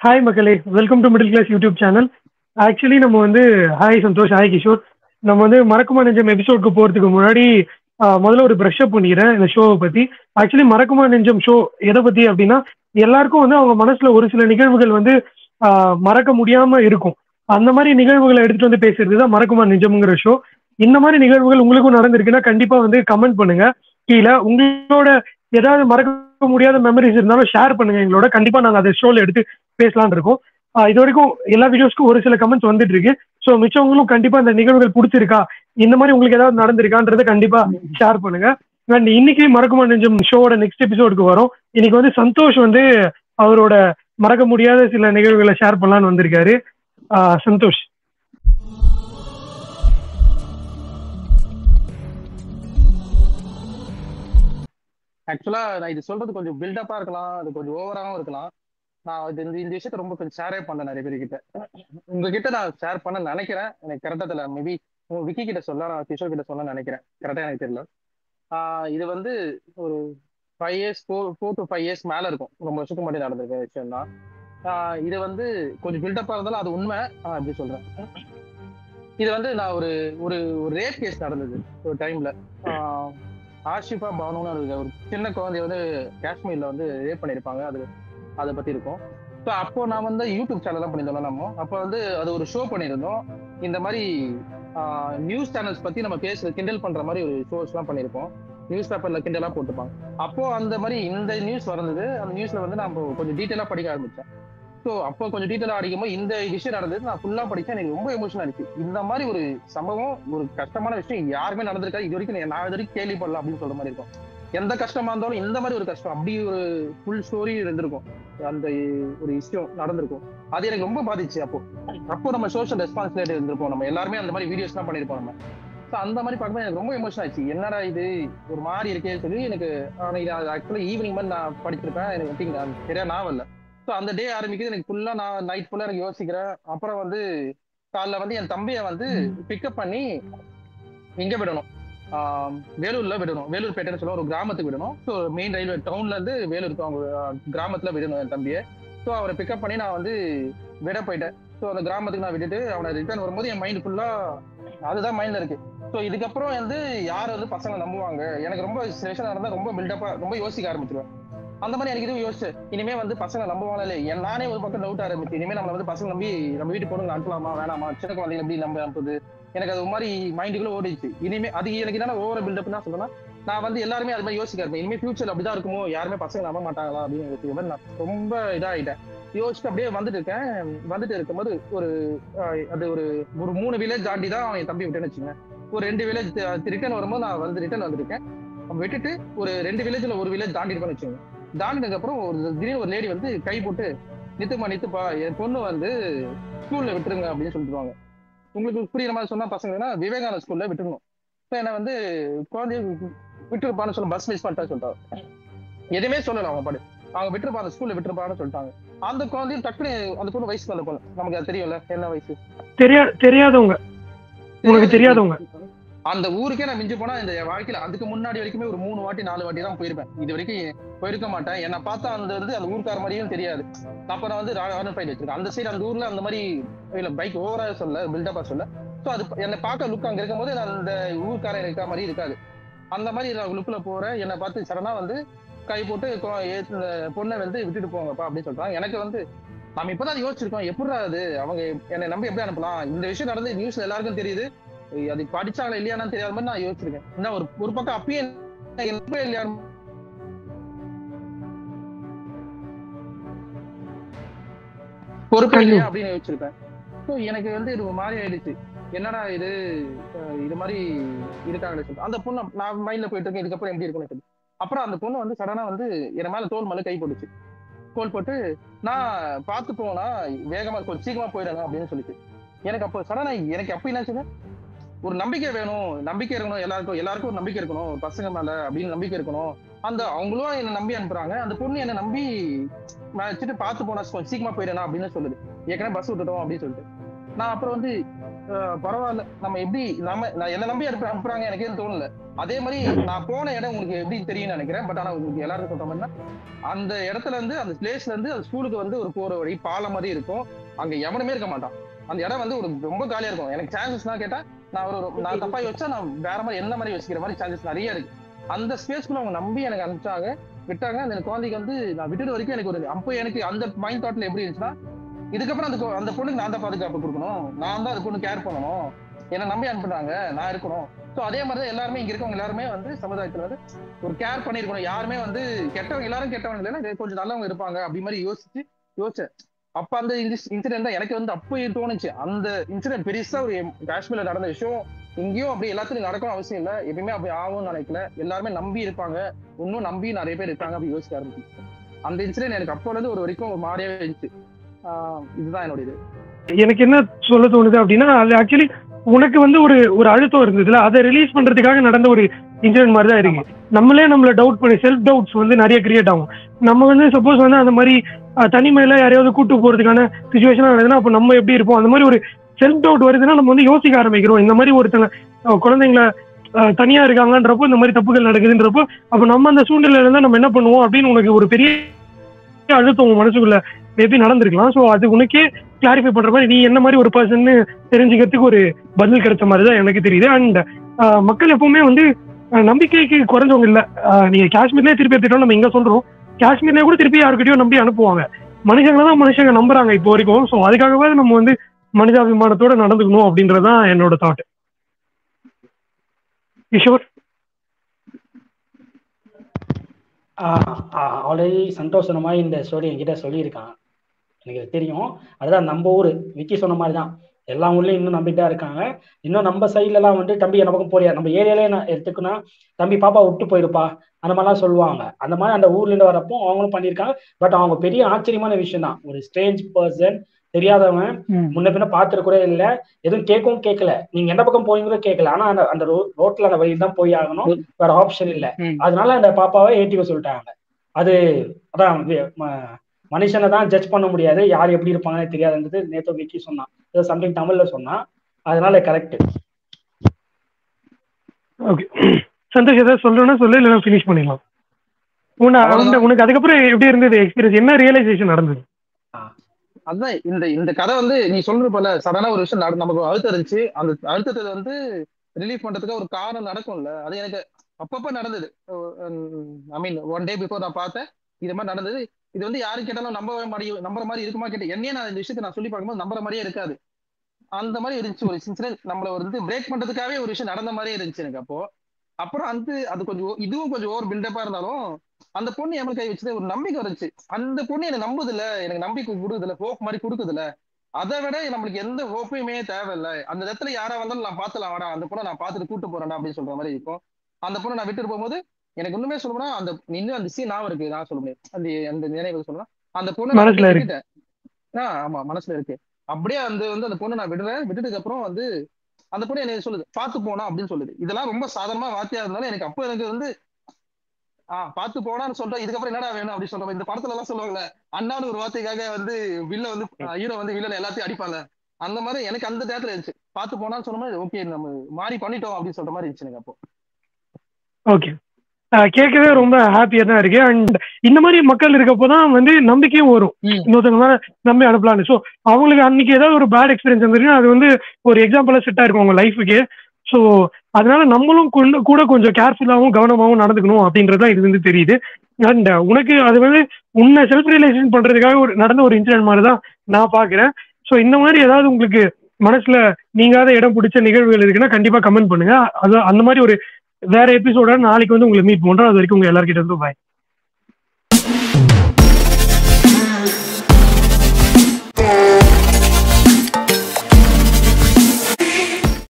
Hi மக்களே welcome to middle class YouTube channel actually நம்ம வந்து ஹாய் சந்தோஷ். ஹாய் கிஷோர் நம்ம வந்து மறக்குமா நெஞ்சம் எபிசோடுக்கு போகிறதுக்கு முன்னாடி முதல்ல ஒரு ப்ரஷ் அப் இந்த ஷோவை பற்றி ஆக்சுவலி மறக்குமா நெஞ்சம் ஷோ எதை பற்றி அப்படின்னா எல்லாருக்கும் வந்து அவங்க மனசில் ஒரு சில நிகழ்வுகள் வந்து மறக்க முடியாமல் இருக்கும். அந்த மாதிரி நிகழ்வுகளை எடுத்துகிட்டு வந்து பேசுறது தான் மறக்குமா நெஞ்சம்ங்கிற ஷோ இந்த மாதிரி நிகழ்வுகள் உங்களுக்கும் நடந்திருக்குன்னா கண்டிப்பாக வந்து கமெண்ட் பண்ணுங்க. கீழே உங்களோட ஏதாவது மறக்க முடியாத மெமரிஸ் இருந்தாலும் ஷேர் பண்ணுங்க எங்களோட. கண்டிப்பாக நாங்கள் அதை ஷோவில் எடுத்து பேசலான் இருக்கோம். இது வரைக்கும் எல்லா வீடியோஸ்க்கும் ஒரு சில கமெண்ட்ஸ் வந்துட்டு இருக்கு. ஸோ மிச்சவங்களும் கண்டிப்பா இந்த நிகழ்வுகள் பிடிச்சிருக்கா? இந்த மாதிரி உங்களுக்கு ஏதாவது நடந்திருக்கான்றதை கண்டிப்பா ஷேர் பண்ணுங்க. அண்ட் இன்னைக்கு மறக்குமா நெஞ்சம் ஷோவோட நெக்ஸ்ட் எபிசோடுக்கு வரும். இன்னைக்கு வந்து சந்தோஷ் வந்து அவரோட மறக்க முடியாத சில நிகழ்வுகளை ஷேர் பண்ணலான்னு வந்திருக்காரு. சந்தோஷ். ஆக்சுவலா நான் இது சொல்றது கொஞ்சம் பில்டப்பா இருக்கலாம். அது கொஞ்சம் ஓவராகவும் இருக்கலாம். நான் இந்த இந்த விஷயத்த ரொம்ப கொஞ்சம் ஷேரே பண்ணேன் நிறைய பேர்கிட்ட. உங்ககிட்ட நான் ஷேர் பண்ண நினைக்கிறேன். எனக்கு கரெக்டா தெரியல. மேபி விக்கி கிட்ட சொல்ல நான் கிஷோர் கிட்ட சொல்ல நினைக்கிறேன். கரெக்டா எனக்கு தெரியல. இது வந்து ஒரு five years four four to five years மேல இருக்கும். ரொம்ப வருஷத்துக்கு முன்னாடி நடந்திருக்க விஷயம் தான் இது வந்து கொஞ்சம் பில்டப்பா இருந்தாலும் அது உண்மை. நான் எப்படி சொல்றேன். இது வந்து நான் ஒரு ஒரு ஒரு ரேப் கேஸ் நடந்தது ஒரு டைம்ல ஆஷிஃபா பானுன்னு ஒரு ஒரு சின்ன குழந்தைய வந்து காஷ்மீர்ல வந்து ரேப் பண்ணியிருப்பாங்க. அது அதை பத்தி இருக்கும். ஸோ அப்போ நான் வந்து யூடியூப் சேனல் தான் பண்ணியிருந்தோம் நம்ம. அப்போ வந்து அது ஒரு ஷோ பண்ணியிருந்தோம். இந்த மாதிரி நியூஸ் சேனல்ஸ் பத்தி நம்ம பேச கிண்டல் பண்ற மாதிரி ஒரு ஷோஸ்லாம் பண்ணியிருப்போம். நியூஸ் பேப்பர்ல கிண்டலா போட்டுப்பாங்க. அப்போ அந்த மாதிரி இந்த நியூஸ் வந்தது. அந்த நியூஸ்ல வந்து நான் கொஞ்சம் டீட்டெயிலா படிக்க ஆரம்பிச்சேன். ஸோ அப்போ கொஞ்சம் டீட்டெயிலாக அடிக்கும்போது இந்த விஷயம் நடந்தது. நான் ஃபுல்லாக படித்தேன் எனக்கு ரொம்ப எமோஷனாக ஆயிடுச்சு இந்த மாதிரி ஒரு சம்பவம் ஒரு கஷ்டமான விஷயம் யாருமே நடந்திருக்காது. இது வரைக்கும் நான் இது வரைக்கும் கேள்விப்படல அப்படின்னு சொல்ற மாதிரி இருக்கும். எந்த கஷ்டமா இருந்தாலும் இந்த மாதிரி ஒரு கஷ்டம் அப்படி ஒரு ஃபுல் ஸ்டோரி இருந்திருக்கும். அந்த ஒரு விஷயம் நடந்திருக்கும். அது எனக்கு ரொம்ப பாதிச்சு அப்போ. அப்போ நம்ம சோஷியல் ரெஸ்பான்சிபிலிட்டி இருந்திருப்போம். நம்ம எல்லாருமே அந்த மாதிரி வீடியோஸ் பண்ணியிருப்போம் பண்ணிருப்போம் நம்ம. ஸோ அந்த மாதிரி பார்க்கும்போது எனக்கு ரொம்ப எமோஷன் ஆச்சு. என்னடா இது? ஒரு மாதிரி இருக்கேன்னு சொல்லி எனக்கு ஆக்சுவலி ஈவினிங் மாதிரி நான் படிச்சிருப்பேன். எனக்கு think அது சரியா நாவல்ல ஸோ அந்த டே ஆரம்பிக்குது. எனக்கு ஃபுல்லா நான் நைட் ஃபுல்லா எனக்கு யோசிக்கிறேன். அப்புறம் வந்து காலைல வந்து என் தம்பியை வந்து பிக்கப் பண்ணி இங்கே விடணும். வேலூர்ல விடணும். வேலூர் பேட்டைன்னு சொல்ல ஒரு கிராமத்துக்கு விடணும். ஸோ மெயின் ரயில்வே டவுன்ல இருந்து வேலூருக்கு அவங்க கிராமத்துல விடணும் என் தம்பியை. ஸோ அவரை பிக்கப் பண்ணி நான் வந்து விட போயிட்டேன். ஸோ அந்த கிராமத்துக்கு நான் விட்டுட்டு அவனை ரிட்டர்ன் வரும்போது என் மைண்ட் ஃபுல்லா அதுதான் மைண்ட்ல இருக்கு. ஸோ இதுக்கப்புறம் வந்து யார் வந்து பசங்க நம்புவாங்க? எனக்கு ரொம்ப ஸ்டேஷன் இருந்தால் ரொம்ப பில்டப்பா ரொம்ப யோசிக்க ஆரம்பிச்சிருவேன். அந்த மாதிரி எனக்கு இதுவும் யோசிச்சு இனிமே வந்து பசங்க நம்புவாங்களா இல்லை நானே ஒரு பக்கம் டவுட் ஆரம்பிச்சு இனிமே நம்மள வந்து பசங்க நம்பி நம்ம வீட்டு பொண்ணுங்க அனுப்பலாமா வேணாமா சின்ன குழந்தைங்க எப்படி நம்ப அனுப்புது எனக்கு அது ஒரு மாதிரி மைண்டுக்குள்ள ஓடிச்சு இனிமே அது எனக்கு என்ன ஓவர பில்டப் தான் சொல்லணும் நான் வந்து எல்லாருமே அது மாதிரி யோசிக்க இருப்பேன் இனிமே ஃபியூச்சர் அப்படிதான் இருக்குமோ யாருமே பசங்க நம்ப மாட்டாங்களா அப்படின்னு யோசிக்கிற மாதிரி நான் ரொம்ப இதாயிட்டேன். யோசிச்சு அப்படியே வந்துட்டு இருக்கேன். வந்துட்டு இருக்கும்போது ஒரு அது ஒரு ஒரு மூணு வில்லேஜ் தாண்டி தான் அவன் தம்பி விட்டேன்னு வச்சுங்க ஒரு ரெண்டு வில்லேஜ் ரிட்டர்ன் வரும்போது நான் வந்து ரிட்டர்ன் வந்திருக்கேன் விட்டுட்டு ஒரு ரெண்டு வில்லேஜ்ல ஒரு வில்லேஜ் தாண்டி இருப்பேன்னு வச்சுங்க தாண்டினதுக்கு அப்புறம் ஒரு திடீர்னு ஒரு லேடி வந்து கை போட்டு நித்துமா நித்துப்பா என் பொண்ணு வந்து ஸ்கூல்ல விட்டுருங்க அப்படின்னு சொல்லிடுவாங்க உங்களுக்கு புரியுற மாதிரி சொன்னா பசங்கன்னா விவேகானந்த ஸ்கூல்ல விட்டுருணும் இப்போ என்ன வந்து குழந்தைய விட்டுருப்பான்னு சொல்ல பஸ் மிஸ் பண்ணிட்டா சொல்லிட்டாங்க. எதுவுமே சொல்லல அவங்க பாடு அவங்க விட்டுருப்பா அந்த ஸ்கூல்ல விட்டுருப்பான்னு சொல்லிட்டாங்க. அந்த குழந்தையும் டக்குனு அந்த பொண்ணு வயசு அந்த போல நமக்கு அது தெரியும்ல என்ன வயசு? தெரியாது தெரியாதவங்க. உங்களுக்கு தெரியாதவங்க. அந்த ஊருக்கே நான் மிஞ்சி போனா இந்த வாழ்க்கையில அதுக்கு முன்னாடி வரைக்குமே ஒரு மூணு வாட்டி நாலு வாட்டி தான் போயிருப்பேன். இது வரைக்கும் போயிருக்க மாட்டேன். என்னை பார்த்தா அந்த வந்து அந்த ஊருக்கார மாதிரியும் தெரியாது. அப்ப நான் வந்து ராயல் ஃபைட் வச்சிருக்கேன். அந்த சைடு அந்த ஊர்ல அந்த மாதிரி இல்ல பைக் ஓவரா சொல்ல பில்டப்பா சொல்ல ஸோ அது என்னை பார்க்க லுக் அங்க இருக்கும்போது நான் அந்த ஊர்க்காரன் இருக்க மாதிரி இருக்காது. அந்த மாதிரி நான் லுக்ல போறேன். என்னை பார்த்து சடனா வந்து கை போட்டு கொ- பொண்ணை வந்து விட்டுட்டு போங்கப்பா அப்படின்னு சொல்றாங்க. எனக்கு வந்து நம்ம இப்பதான் யோசிச்சிருக்கோம். எப்படி அது? அவங்க என்னை நம்பி எப்படி அனுப்பலாம்? இந்த விஷயம் நடந்து நியூஸ்ல எல்லாருக்கும் தெரியுது. அது படிச்சாங்களா இல்லையானு தெரியாத மாதிரி நான் யோசிச்சிருக்கேன். என்ன ஒரு ஒரு பக்கம் அப்பயே எனக்கு இல்லையா? பொறுப்பு இல்லையா அப்படின்னு யோசிச்சிருப்பேன். ஸோ எனக்கு வந்து இது மாதிரி ஆயிடுச்சு. என்னடா இது? இது மாதிரி இருக்காங்களே அந்த பொண்ணு நான் மைண்ட்ல போயிட்டு இருக்கேன் இதுக்கப்புறம் எப்படி இருக்கும்னு சொல்லி அப்புறம் அந்த பொண்ணு வந்து சடனா வந்து என் மேல தோல் மேல கை போட்டுச்சு. கோல் போட்டு நான் பார்த்து போனா வேகமா கொஞ்சம் சீக்கிரமா போயிடணும் அப்படின்னு சொல்லிட்டு. எனக்கு அப்போ சடனா எனக்கு அப்போ என்னாச்சுன்னா ஒரு நம்பிக்கை வேணும் நம்பிக்கை இருக்கணும் எல்லாருக்கும் எல்லாருக்கும் ஒரு நம்பிக்கை இருக்கணும் பசங்க மேல அப்படின்னு நம்பிக்கை இருக்கணும். அந்த அவங்களும் என்ன நம்பி அனுப்புறாங்க. அந்த பொண்ணு என்ன நம்பி நான் வச்சுட்டு பார்த்து போனா கொஞ்சம் சீக்கிரமா போயிடணும் அப்படின்னு சொல்லுது. ஏற்கனவே பஸ் விட்டுட்டோம் அப்படின்னு சொல்லிட்டு. நான் அப்புறம் வந்து பரவாயில்ல. நம்ம எப்படி நம்ம நான் என்ன நம்பி அனுப்ப அனுப்புறாங்க எனக்கு எதுவும் தோணல. அதே மாதிரி நான் போன இடம் உங்களுக்கு எப்படி தெரியும்னு நினைக்கிறேன். பட் ஆனா உங்களுக்கு எல்லாருக்கும் சொல்ற மாதிரினா அந்த இடத்துல இருந்து அந்த பிளேஸ்ல இருந்து அந்த ஸ்கூலுக்கு வந்து ஒரு போற வழி பாலம் மாதிரி இருக்கும். அங்க எவனுமே இருக்க மாட்டான். அந்த இடம் வந்து ஒரு ரொம்ப காலியா இருக்கும். எனக்கு சான்சஸ் கேட்டா நான் ஒரு நான் தப்பா யோசிச்சா நான் வேற மாதிரி என்ன மாதிரி யோசிக்கிற மாதிரி சான்சஸ் நிறைய இருக்கு. அந்த ஸ்பேஸ்க்குள்ள அவங்க நம்பி எனக்கு அனுப்பிச்சாங்க. விட்டாங்க. அந்த குழந்தைக்கு வந்து நான் விட்டுட்டு வரைக்கும் எனக்கு ஒரு அப்போ எனக்கு அந்த மைண்ட் தாட்ல எப்படி இருந்துச்சுன்னா இதுக்கப்புறம் அந்த அந்த பொண்ணுக்கு நான் தான் பாதுகாப்பு கொடுக்கணும். நான் தான் அந்த பொண்ணு கேர் பண்ணணும். என்ன நம்பி அனுப்புனாங்க. நான் இருக்கணும். ஸோ அதே மாதிரி தான் எல்லாருமே இங்க இருக்கவங்க எல்லாருமே வந்து சமுதாயத்துல வந்து ஒரு கேர் பண்ணிருக்கணும் யாருமே வந்து கெட்டவங்க எல்லாரும் கெட்டவங்க இல்லைன்னா கொஞ்சம் நல்லவங்க இருப்பாங்க. அப்படி மாதிரி யோசிச்சு யோசிச்சேன். அப்ப அந்த இன்சிடென்ட் தான் எனக்கு வந்து அப்போ தோணுச்சு. அந்த இன்சிடென்ட் பெருசா ஒரு காஷ்மீர்ல நடந்த விஷயம். இங்கேயும் அப்படி எல்லாத்துலயும் நடக்கணும் அவசியம் இல்லை. எப்பயுமே அப்படி ஆகும்னு நினைக்கல. எல்லாருமே நம்பி இருப்பாங்க. இன்னும் நம்பி நிறைய பேர் இருக்காங்க அப்படி யோசிக்க ஆரம்பிச்சு அந்த இன்சிடென்ட் எனக்கு அப்போல இருந்து ஒரு வரைக்கும் ஒரு இருந்துச்சு. ஆஹ் இதுதான் என்னோட இது. எனக்கு என்ன சொல்ல தோணுது அப்படின்னா அது ஆக்சுவலி உனக்கு வந்து ஒரு ஒரு அழுத்தம் இருந்ததுல அதை ரிலீஸ் பண்றதுக்காக நடந்த ஒரு இன்சிடென்ட் மாதிரி தான் இருக்கு. நம்மளே நம்மள டவுட் பண்ணி செல்ஃப் டவுட்ஸ் வந்து நிறைய கிரியேட் ஆகும். நம்ம வந்து சப்போஸ் வந்து அந்த மாதிரி தனிமையில யாரையாவது கூட்டு போறதுக்கான சுச்சுவேஷனா நடக்குதுன்னா அப்போ நம்ம எப்படி இருப்போம்? அந்த மாதிரி ஒரு செல்ஃப் டவுட் வருதுன்னா நம்ம வந்து யோசிக்க ஆரம்பிக்கிறோம். இந்த மாதிரி ஒருத்தங்க குழந்தைங்களை குழந்தைங்கள தனியா இருக்காங்கன்றப்போ இந்த மாதிரி தப்புகள் நடக்குதுன்றப்போ அப்போ நம்ம அந்த சூழ்நிலையில இருந்தா நம்ம என்ன பண்ணுவோம் அப்படின்னு உனக்கு ஒரு பெரிய அழுத்தம் உங்க மனசுக்குள்ள மேபி நடந்திருக்கலாம். ஸோ அது உனக்கே கிளாரிஃபை பண்ற மாதிரி நீ என்ன மாதிரி ஒரு பர்சன் தெரிஞ்சுக்கிறதுக்கு ஒரு பதில் கிடைச்ச மாதிரி தான் எனக்கு தெரியுது. அண்ட் மக்கள் எப்பவுமே வந்து நம்பிக்கைக்கு குறைஞ்சவங்க இல்லை. நீங்க காஷ்மீர்லயே திருப்பி எடுத்துட்டோம் நம்ம இங்க சொல்றோம். காஷ்மீர்லயே கூட திருப்பி யாருக்கிட்டயும் நம்பி அனுப்புவாங்க. மனுஷங்களை தான் மனுஷங்க நம்புறாங்க இப்போ வரைக்கும். ஸோ அதுக்காகவே நம்ம வந்து மனிதாபிமானத்தோட நடந்துக்கணும் அப்படின்றதுதான் என்னோட தாட் கிஷோர்? ஆல்ரெடி சந்தோஷ் சொன்ன மாதிரி இந்த ஸ்டோரி என்கிட்ட சொல்லியிருக்கான். எனக்கு தெரியும். அதுதான் நம்ம ஊர். விக்கி சொன்ன மாதிரி தான் எல்லா ஊர்லயும் இன்னும் நம்பிட்டு இருக்காங்க. இன்னும் நம்ம சைட்ல எல்லாம் வந்து தம்பி என்ன பக்கம் போறியா? நம்ம ஏரியாலே நான் எடுத்துக்குன்னா தம்பி பாப்பா விட்டு போயிருப்பா. அந்த மாதிரிலாம் சொல்லுவாங்க. அந்த மாதிரி அந்த ஊர்ல இருந்து வரப்போ அவங்களும் பண்ணியிருக்காங்க. பட் அவங்க பெரிய ஆச்சரியமான விஷயம் தான். ஒரு ஸ்ட்ரேஞ்ச் பர்சன் தெரியாதவன் முன்ன பின்ன பாத்துட்டு கூட இல்ல. எதுவும் கேட்கவும் கேட்கல. நீங்க எந்த பக்கம் போறீங்களோ கேட்கல. ஆனா அந்த அந்த ரோட்ல அந்த வழியில் தான் போய் ஆகணும். வேற ஆப்ஷன் இல்ல. அதனால அந்த பாப்பாவை ஏட்டிக்க சொல்லிட்டாங்க. அது அதான் மனுஷனை தான் ஜட்ஜ் பண்ண முடியாது. யார் எப்படி இருப்பாங்கன்னு தெரியாதுன்றது நேத்தோ விக்கி சொன்னான். ஏதோ சம்திங் தமிழ்ல சொன்னான். அதனால கரெக்ட் ஓகே சந்தோஷ் ஏதாவது சொல்றேன்னா சொல்லு இல்லைன்னா ஃபினிஷ் பண்ணிடலாம். உனக்கு அதுக்கப்புறம் எப்படி இருந்தது எக்ஸ்பீரியன்ஸ் என்ன ரியலைசேஷன் நடந்தது? அதுதான் இந்த இந்த கதை வந்து நீ சொல்றது போல சடனா ஒரு விஷயம் நமக்கு அழுத்தம் இருந்துச்சு. அந்த அழுத்தத்தை வந்து ரிலீஃப் பண்றதுக்கு ஒரு காரணம் நடக்கும்ல. அது எனக்கு அப்பப்ப நடந்தது. ஐ மீன் ஒன் டே பிஃபோர் நான் பார்த்தேன். இது மாதிரி நடந்தது. இது வந்து யாரு கேட்டாலும் நம்ப மாதிரி நம்புற மாதிரி இருக்குமா கேட்டேன் என்னையே நான் இந்த விஷயத்தை நான் சொல்லி பார்க்கும்போது நம்புற மாதிரியே இருக்காது. அந்த மாதிரி இருந்துச்சு ஒரு இன்சிடென்ட் நம்மள வந்து பிரேக் பண்றதுக்காகவே ஒரு விஷயம் நடந்த மாதிரியே இருந்துச்சு எனக்கு அப்போ. அப்புறம் வந்து அது கொஞ்சம் இதுவும் கொஞ்சம் ஓவர் பில்டப்பா இருந்தாலும் அந்த பொண்ணு என் கை வச்சது ஒரு நம்பிக்கை வந்துச்சு. அந்த பொண்ணு எனக்கு நம்புதில்ல எனக்கு நம்பிக்கை கொடுக்குதுல ஹோப் மாதிரி கொடுக்குதுல அதை விட நம்மளுக்கு எந்த ஹோப்புமே தேவையில்ல. அந்த இடத்துல யாரா வந்தாலும் நான் பாத்துலாம் வாடா அந்த பொண்ணை நான் பாத்துட்டு கூட்டு போறேன்டா அப்படின்னு சொல்ற மாதிரி இருக்கும். அந்த பொண்ணை நான் விட்டுட்டு போகும்போது எனக்கு இன்னுமே சொல்லணும்னா அந்த இன்னும் அந்த சீன் ஞாபகம் இருக்கு நான் சொல்ல முடியாது. அந்த அந்த நினைவு சொல்லணும் அந்த பொண்ணு மனசுல இருக்கு. விட்டுட்டேன். ஆ ஆமா மனசுல இருக்கு. அப்படியே அந்த வந்து அந்த பொண்ணை நான் விடுறேன். விட்டுட்டதுக்கு அப்புறம் வந்து அந்த பொண்ணு எனக்கு சொல்லுது பார்த்து போனா அப்படின்னு சொல்லுது. இதெல்லாம் ரொம்ப சாதாரணமா வார்த்தையா இருந்தாலும் எனக்கு அப்போ எனக்கு வந்து ஆஹ் பார்த்து போனான்னு சொல்றேன். இதுக்கப்புறம் என்னடா வேணும்? அப்படின்னு சொல்றேன் இந்த படத்துல எல்லாம் சொல்லுவாங்கல்ல அண்ணான்னு ஒரு வார்த்தைக்காக வந்து வில்ல வந்து ஹீரோ வந்து வில்லன் எல்லாத்தையும் அடிப்பாங்க. அந்த மாதிரி எனக்கு அந்த நேரத்துல இருந்துச்சு. பார்த்து போனான்னு சொன்ன மாதிரி ஓகே நம்ம மாறி பண்ணிட்டோம் அப்படின்னு சொல்ற மாதிரி இருந்துச்சு எனக்கு அப்போ. ஓகே. கேட்கவே ரொம்ப ஹாப்பியா தான் இருக்கு. அண்ட் இந்த மாதிரி மக்கள் இருக்கப்போ தான் வந்து நம்பிக்கையும் வரும். இன்னொருத்தவங்க மேல நம்பி அனுப்பலாம்னு. ஸோ அவங்களுக்கு அன்னைக்கு ஏதாவது ஒரு பேட் எக்ஸ்பீரியன்ஸ் வந்துருக்குன்னா அது வந்து ஒரு எக்ஸாம்பிளா செட் ஆயிருக்கும் அவங்க லைஃபுக்கு ஸோ அதனால நம்மளும் கொண்டு- கூட கொஞ்சம் கேர்ஃபுல்லாகவும் கவனமாகவும் நடந்துக்கணும் அப்படின்றது தான் இது வந்து தெரியுது. அண்ட் உனக்கு அது வந்து உன்னை செல்ஃப் ரியலைசேஷன் பண்றதுக்காக ஒரு நடந்த ஒரு இன்சிடென்ட் மாதிரி தான் நான் பாக்குறேன் ஸோ இந்த மாதிரி ஏதாவது உங்களுக்கு மனசுல நீங்காத இடம் பிடிச்ச நிகழ்வுகள் இருக்குன்னா கண்டிப்பா கமெண்ட் பண்ணுங்க. அது அந்த மாதிரி ஒரு வேற எபிசோட நாளைக்கு வந்து உங்களை மீட் பண்றோம். அது வரைக்கும் உங்க எல்லாருக்கிட்ட இருந்து பாய்